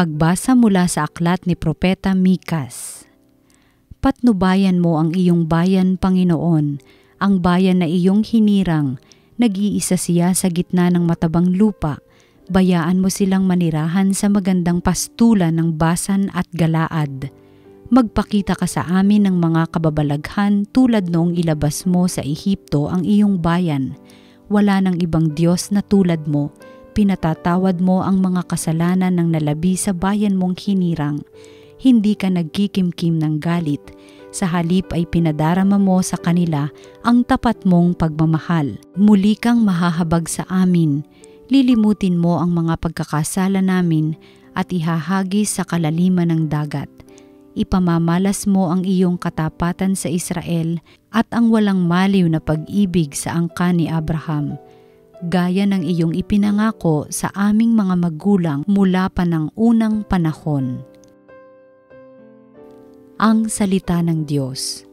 Pagbasa mula sa aklat ni Propeta Mikas. Patnubayan mo ang iyong bayan, Panginoon, ang bayan na iyong hinirang, nag-iisa siya sa gitna ng matabang lupa. Bayaan mo silang manirahan sa magandang pastulan ng Basan at Galaad. Magpakita ka sa amin ng mga kababalaghan tulad noong ilabas mo sa Ehipto ang iyong bayan. Wala nang ibang Diyos na tulad mo, Pinatatawad mo ang mga kasalanan ng nalabi sa bayan mong hinirang. Hindi ka nagkikimkim ng galit. Sa halip ay pinadarama mo sa kanila ang tapat mong pagmamahal. Muli kang mahahabag sa amin. Lilimutin mo ang mga pagkakasala namin at ihahagis sa kalaliman ng dagat. Ipamamalas mo ang iyong katapatan sa Israel at ang walang maliw na pag-ibig sa angka ni Abraham gaya ng iyong ipinangako sa aming mga magulang mula pa ng unang panahon. Ang Salita ng Diyos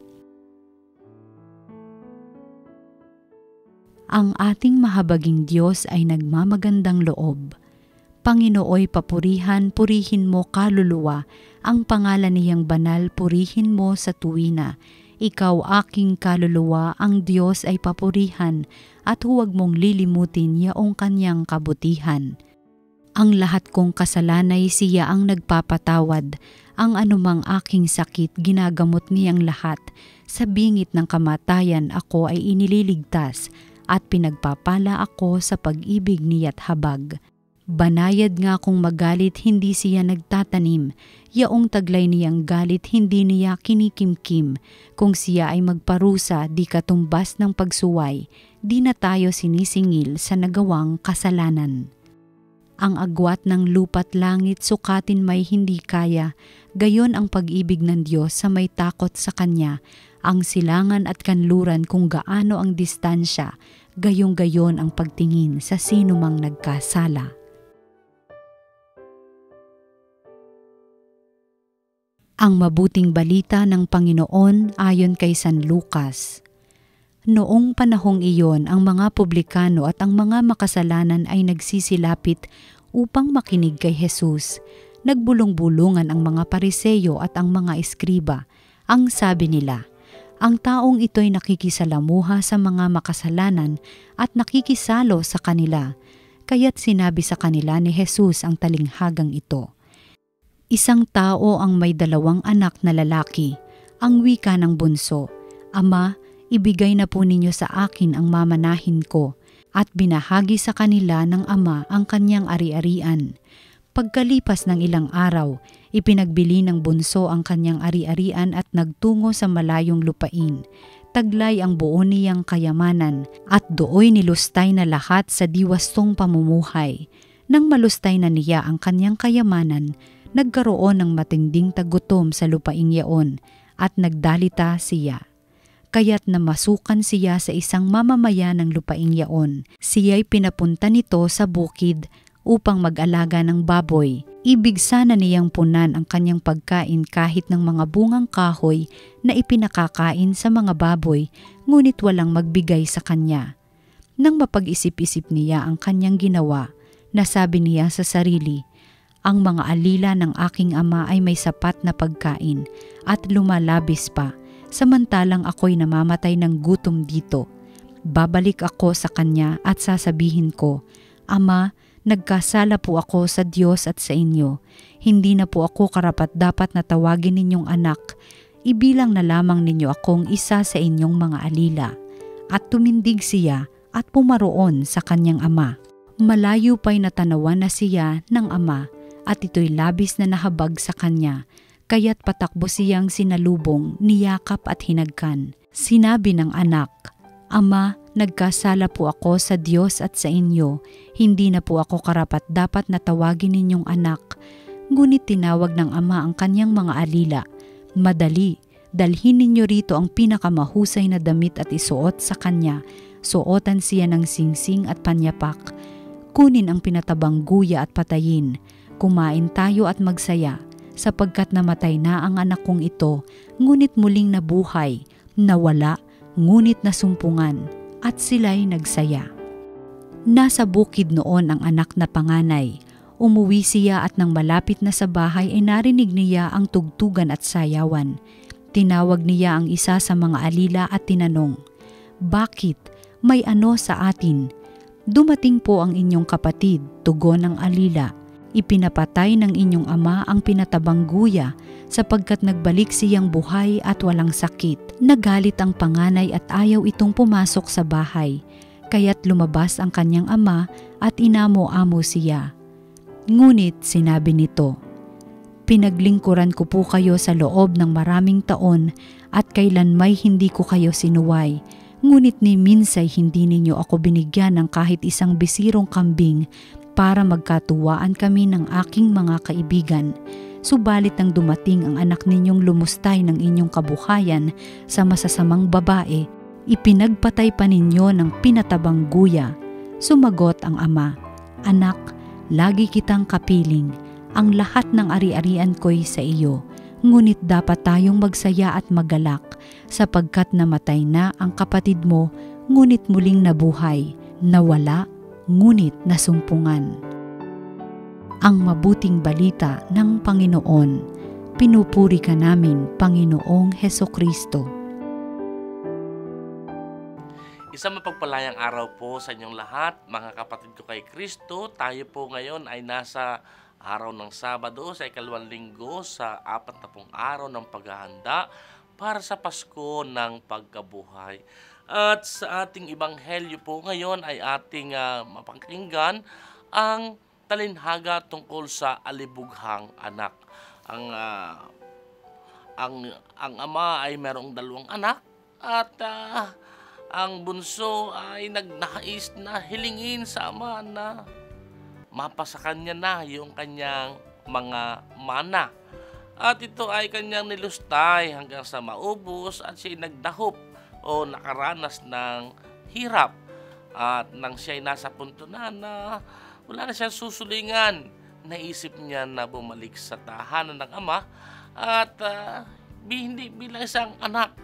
Ang ating mahabaging Diyos ay nagmamagandang loob. Panginooy papurihan, purihin mo kaluluwa, ang pangalan niyang banal purihin mo sa tuwina ikaw aking kaluluwa, ang Diyos ay papurihan at huwag mong lilimutin yaong kanyang kabutihan. Ang lahat kong kasalanay siya ang nagpapatawad. Ang anumang aking sakit ginagamot niyang lahat. Sa bingit ng kamatayan ako ay inililigtas at pinagpapala ako sa pag-ibig niya't habag. Banayad nga kung magalit hindi siya nagtatanim, yaong taglay niyang galit hindi niya kinikimkim. Kung siya ay magparusa di katumbas ng pagsuway, di na tayo sinisingil sa nagawang kasalanan. Ang agwat ng lupat langit sukatin may hindi kaya, gayon ang pag-ibig ng Diyos sa may takot sa Kanya, ang silangan at kanluran kung gaano ang distansya, gayong gayon ang pagtingin sa sino mang nagkasala. Ang mabuting balita ng Panginoon ayon kay San Lucas. Noong panahong iyon, ang mga publikano at ang mga makasalanan ay nagsisilapit upang makinig kay Jesus. Nagbulong-bulungan ang mga pariseyo at ang mga eskriba. Ang sabi nila, ang taong ito'y nakikisalamuha sa mga makasalanan at nakikisalo sa kanila. Kaya't sinabi sa kanila ni Jesus ang talinghagang ito Isang tao ang may dalawang anak na lalaki. Ang wika ng bunso, Ama, ibigay na po ninyo sa akin ang mamanahin ko at binahagi sa kanila ng ama ang kanyang ari-arian. Pagkalipas ng ilang araw, ipinagbili ng bunso ang kanyang ari-arian at nagtungo sa malayong lupain. Taglay ang buo niyang kayamanan at dooy nilustay na lahat sa diwastong pamumuhay. Nang malustay na niya ang kanyang kayamanan, nagkaroon ng matinding tagutom sa lupaing yaon at nagdalita siya. Kaya't namasukan siya sa isang mamamayan ng lupaing yaon. Siya'y pinapunta nito sa bukid upang mag-alaga ng baboy. Ibig sana niyang punan ang kanyang pagkain kahit ng mga bungang kahoy na ipinakakain sa mga baboy, ngunit walang magbigay sa kanya. Nang mapag-isip-isip niya ang kanyang ginawa, nasabi niya sa sarili, ang mga alila ng aking ama ay may sapat na pagkain at lumalabis pa, samantalang ako'y namamatay ng gutom dito. Babalik ako sa kanya at sasabihin ko, Ama, nagkasala po ako sa Diyos at sa inyo. Hindi na po ako karapat dapat na tawagin ninyong anak. Ibilang na lamang ninyo akong isa sa inyong mga alila. At tumindig siya at pumaroon sa kanyang ama. Malayo pa'y natanawan na siya ng ama at ito'y labis na nahabag sa kanya, kaya't patakbo siyang sinalubong, niyakap at hinagkan. Sinabi ng anak, Ama, nagkasala po ako sa Diyos at sa inyo, hindi na po ako karapat dapat na tawagin ninyong anak. Ngunit tinawag ng ama ang kanyang mga alila. Madali, dalhin ninyo rito ang pinakamahusay na damit at isuot sa kanya. Suotan siya ng singsing at panyapak. Kunin ang pinatabang guya at patayin Kumain tayo at magsaya, sapagkat namatay na ang anak kong ito, ngunit muling nabuhay, nawala, ngunit nasumpungan, at sila'y nagsaya. Nasa bukid noon ang anak na panganay, Umuwi siya at nang malapit na sa bahay ay narinig niya ang tugtugan at sayawan. Tinawag niya ang isa sa mga alila at tinanong, Bakit? May ano sa atin? Dumating po ang inyong kapatid, tugon ng alila. Ipinapatay ng inyong ama ang pinatabang guya sapagkat nagbalik siyang buhay at walang sakit. Nagalit ang panganay at ayaw itong pumasok sa bahay. Kaya't lumabas ang kanyang ama at inamo-amo siya. Ngunit sinabi nito, Pinaglingkuran ko po kayo sa loob ng maraming taon at kailan may hindi ko kayo sinuway. Ngunit ni minsay hindi ninyo ako binigyan ng kahit isang bisirong kambing para magkatuwaan kami ng aking mga kaibigan. Subalit nang dumating ang anak ninyong lumustay ng inyong kabuhayan sa masasamang babae, ipinagpatay pa ninyo ng pinatabang guya. Sumagot ang ama, Anak, lagi kitang kapiling. Ang lahat ng ari-arian ko'y sa iyo. Ngunit dapat tayong magsaya at magalak sapagkat namatay na ang kapatid mo ngunit muling nabuhay, nawala ngunit nasumpungan. Ang mabuting balita ng Panginoon, pinupuri ka namin, Panginoong Heso Kristo. Isang mapagpalayang araw po sa inyong lahat, mga kapatid ko kay Kristo. Tayo po ngayon ay nasa araw ng Sabado sa ikalawang linggo sa apat na pong araw ng paghahanda para sa Pasko ng pagkabuhay. At sa ating ibanghelyo po ngayon ay ating uh, mapakinggan ang talinhaga tungkol sa alibughang anak. Ang uh, ang ang ama ay merong dalawang anak at uh, ang bunso ay nagnais na hilingin sa ama na mapasa kanya na yung kanyang mga mana. At ito ay kanyang nilustay hanggang sa maubos at siya nagdahop o nakaranas ng hirap at nang siya ay nasa punto na na wala na siyang susulingan naisip niya na bumalik sa tahanan ng ama at uh, hindi bilang isang anak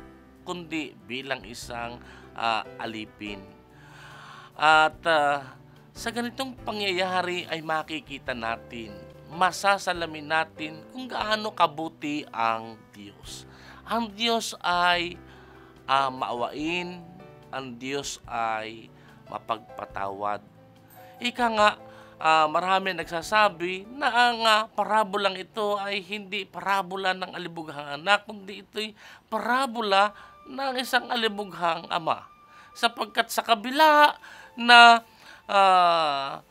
kundi bilang isang uh, alipin at uh, sa ganitong pangyayari ay makikita natin masasalamin natin kung gaano kabuti ang Diyos. Ang Diyos ay uh, maawain, ang Diyos ay mapagpatawad. Ika nga, uh, marami nagsasabi na ang uh, parabolang ito ay hindi parabola ng alibughang anak, kundi ito'y parabola ng isang alibughang ama. Sapagkat sa kabila na uh,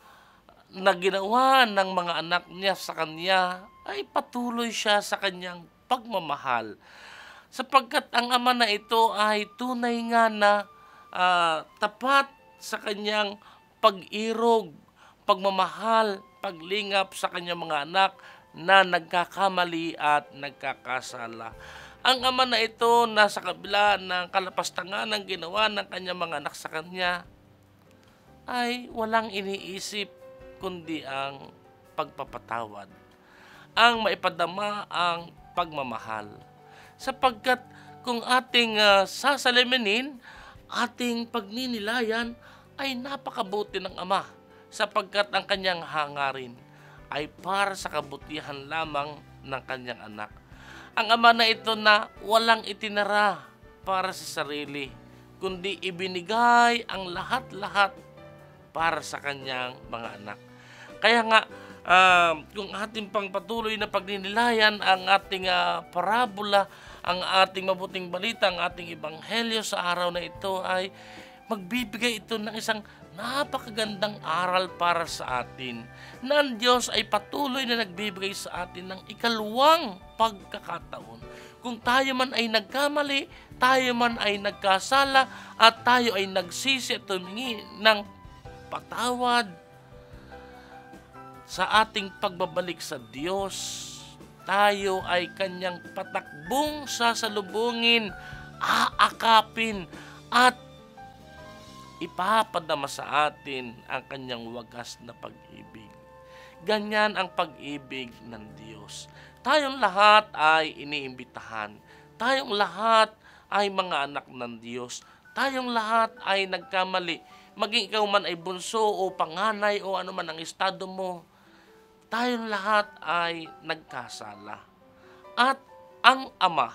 na ginawa ng mga anak niya sa kanya, ay patuloy siya sa kanyang pagmamahal sapagkat ang ama na ito ay tunay nga na uh, tapat sa kanyang pag-irog, pagmamahal, paglingap sa kanyang mga anak na nagkakamali at nagkakasala. Ang ama na ito na sa kabila ng kalapastangan ng ginawa ng kanyang mga anak sa kanya ay walang iniisip kundi ang pagpapatawad. Ang maipadama ang pagmamahal sapagkat kung ating uh, sasalimanin, ating pagninilayan ay napakabuti ng Ama sapagkat ang kanyang hangarin ay para sa kabutihan lamang ng kanyang anak. Ang ama na ito na walang itinara para sa sarili, kundi ibinigay ang lahat-lahat para sa kanyang mga anak. Kaya nga, uh, kung ating pang patuloy na pagninilayan ang ating uh, parabola, ang ating mabuting balita, ang ating ebanghelyo sa araw na ito ay magbibigay ito ng isang napakagandang aral para sa atin na ang Diyos ay patuloy na nagbibigay sa atin ng ikalawang pagkakataon. Kung tayo man ay nagkamali, tayo man ay nagkasala, at tayo ay nagsisi at tumingi ng patawad, sa ating pagbabalik sa Diyos, tayo ay kanyang patakbong sasalubungin, aakapin, at ipapadama sa atin ang kanyang wagas na pag-ibig. Ganyan ang pag-ibig ng Diyos. Tayong lahat ay iniimbitahan. Tayong lahat ay mga anak ng Diyos. Tayong lahat ay nagkamali. Maging ikaw man ay bunso o panganay o ano man ang estado mo, tayong lahat ay nagkasala. At ang Ama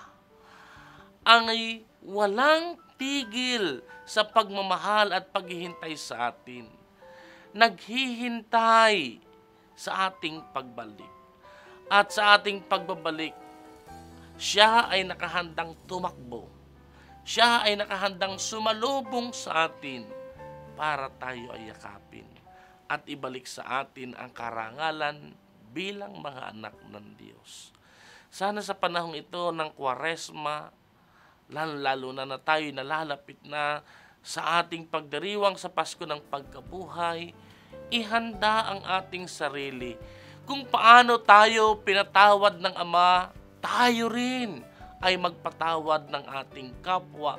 ay walang tigil sa pagmamahal at paghihintay sa atin. Naghihintay sa ating pagbalik. At sa ating pagbabalik, siya ay nakahandang tumakbo. Siya ay nakahandang sumalubong sa atin para tayo ay yakapin at ibalik sa atin ang karangalan bilang mga anak ng Diyos. Sana sa panahong ito ng kwaresma, lalo na na tayo nalalapit na sa ating pagdiriwang sa Pasko ng pagkabuhay, ihanda ang ating sarili. Kung paano tayo pinatawad ng Ama, tayo rin ay magpatawad ng ating kapwa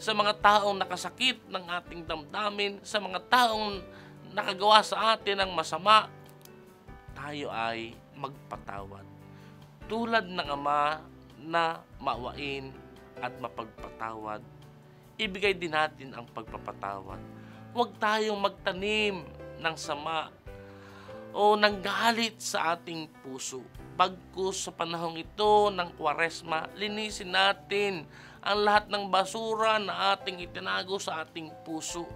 sa mga taong nakasakit ng ating damdamin, sa mga taong nakagawa sa atin ng masama, tayo ay magpatawad. Tulad ng Ama na maawain at mapagpatawad, ibigay din natin ang pagpapatawad. Huwag tayong magtanim ng sama o ng galit sa ating puso. Pagkus sa panahong ito ng kwaresma, linisin natin ang lahat ng basura na ating itinago sa ating puso.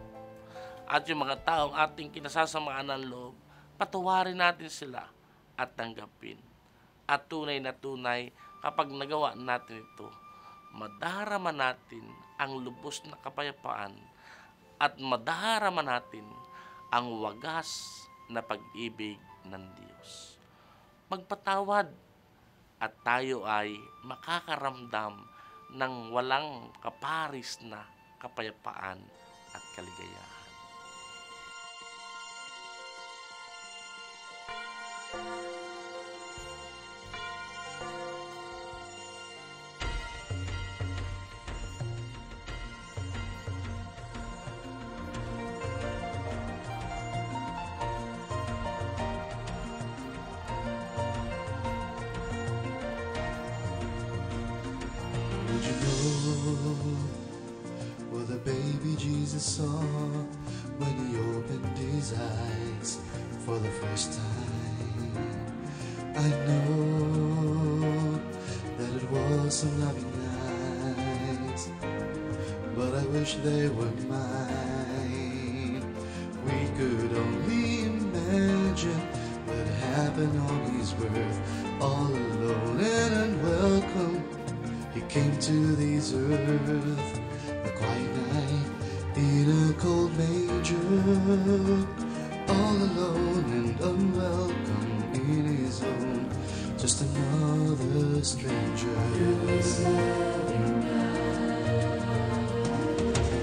At yung mga taong ating kinasasamaan ng loob, patawarin natin sila at tanggapin. At tunay na tunay, kapag nagawa natin ito, madarama natin ang lubos na kapayapaan at madarama natin ang wagas na pag-ibig ng Diyos. Magpatawad at tayo ay makakaramdam ng walang kaparis na kapayapaan at kaligayahan. Saw when he opened his eyes for the first time? I know that it was a loving eyes, but I wish they were mine. We could only imagine what happened on his birth, all alone and unwelcome. He came to this earth, night in a cold manger, all alone and unwelcome in his own, just another stranger.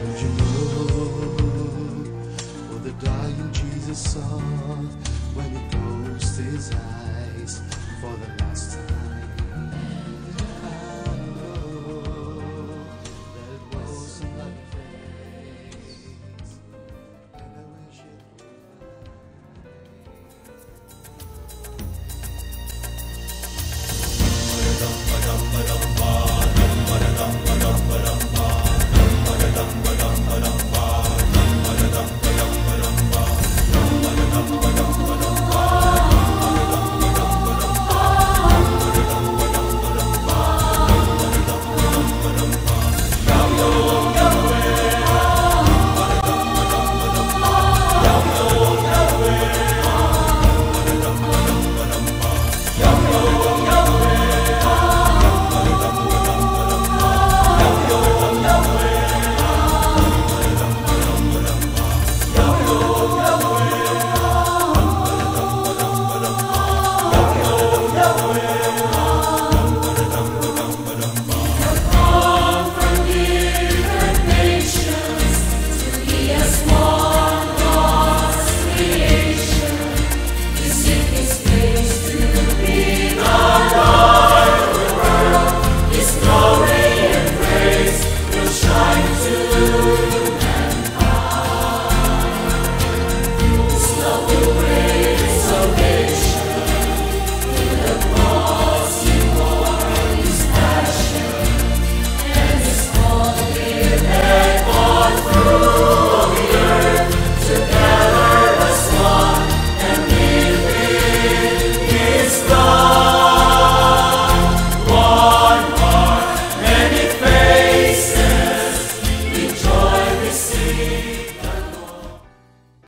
Did you know what the dying Jesus saw when he closed his eyes for the last time? you.